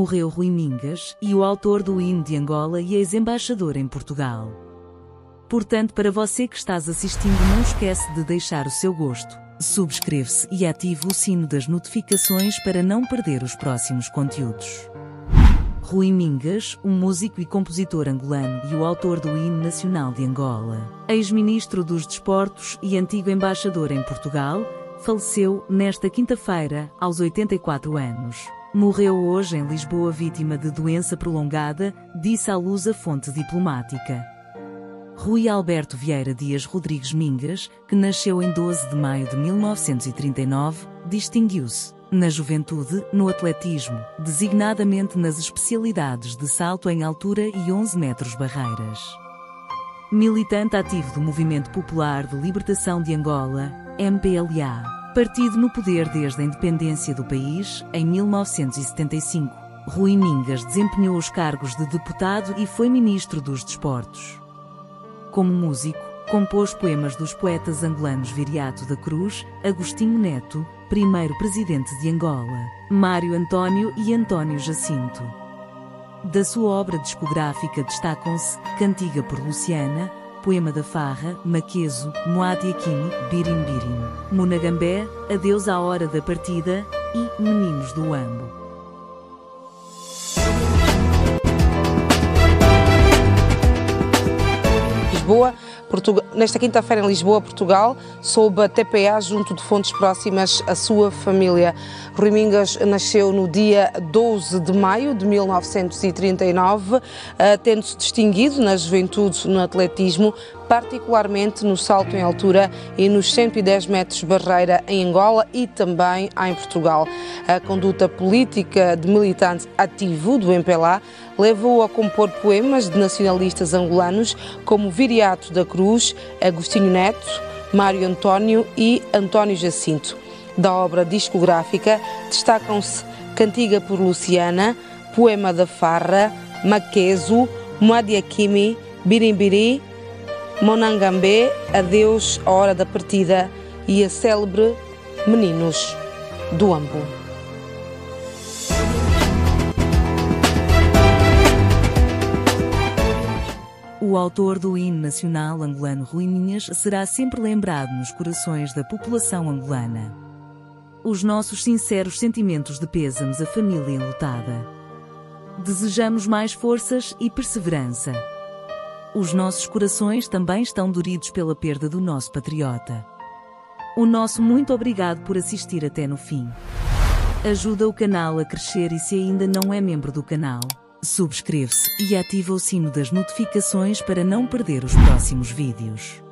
morreu Rui Mingas, e o autor do hino de Angola e ex-embaixador em Portugal. Portanto, para você que estás assistindo, não esquece de deixar o seu gosto, subscreve-se e ative o sino das notificações para não perder os próximos conteúdos. Rui Mingas, um músico e compositor angolano e o autor do hino nacional de Angola, ex-ministro dos Desportos e antigo embaixador em Portugal, faleceu nesta quinta-feira, aos 84 anos. Morreu hoje em Lisboa vítima de doença prolongada, disse à luz a fonte diplomática. Rui Alberto Vieira Dias Rodrigues Mingas, que nasceu em 12 de maio de 1939, distinguiu-se, na juventude, no atletismo, designadamente nas especialidades de salto em altura e 11 metros barreiras. Militante ativo do Movimento Popular de Libertação de Angola, MPLA, partido no poder desde a independência do país, em 1975, Rui Mingas desempenhou os cargos de deputado e foi ministro dos Desportos. Como músico, compôs poemas dos poetas angolanos Viriato da Cruz, Agostinho Neto, primeiro presidente de Angola, Mário António e António Jacinto. Da sua obra discográfica destacam-se Cantiga por Luciana, Poema da Farra, Maqueso, Moadiakini, Birim Birim, Munagambé, Adeus à Hora da Partida e Meninos do Ambo. Lisboa, Nesta quinta-feira em Lisboa, Portugal, sob a TPA junto de fontes próximas à sua família. Rui Mingas nasceu no dia 12 de maio de 1939, eh, tendo-se distinguido na juventude no atletismo, particularmente no salto em altura e nos 110 metros barreira em Angola e também em Portugal. A conduta política de militante ativo do MPLA levou a compor poemas de nacionalistas angolanos como Viriato da Cruz, Agostinho Neto, Mário António e António Jacinto. Da obra discográfica destacam-se Cantiga por Luciana, Poema da Farra, Maqueso, Moadiakimi, Birimbiri, Monangambé, Adeus, a Hora da Partida e a célebre Meninos do Ambo. O autor do hino nacional angolano Rui Minhas será sempre lembrado nos corações da população angolana. Os nossos sinceros sentimentos de pêsames à família enlutada. Desejamos mais forças e perseverança. Os nossos corações também estão doridos pela perda do nosso patriota. O nosso muito obrigado por assistir até no fim. Ajuda o canal a crescer e se ainda não é membro do canal, subscreve-se e ativa o sino das notificações para não perder os próximos vídeos.